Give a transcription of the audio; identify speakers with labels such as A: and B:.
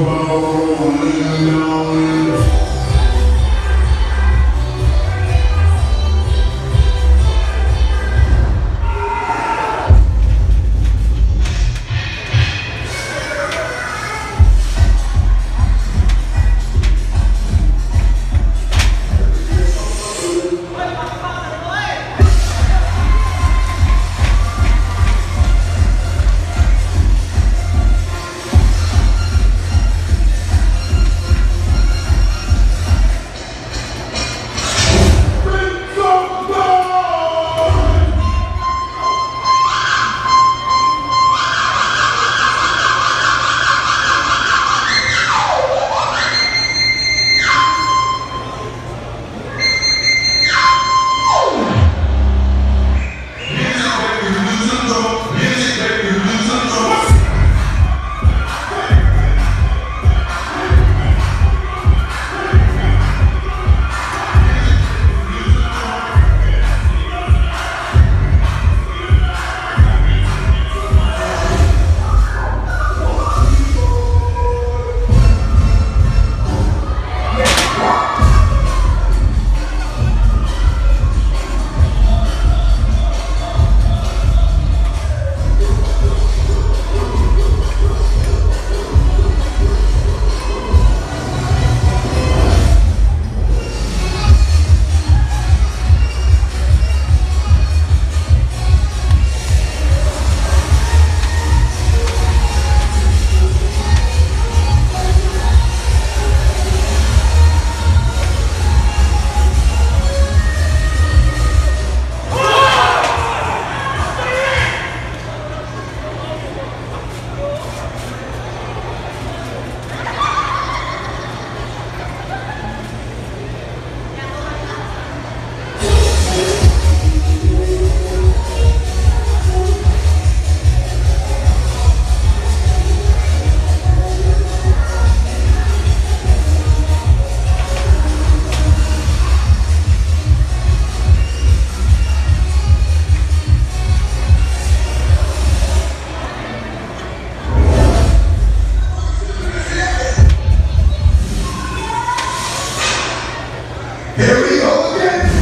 A: on Here we go again.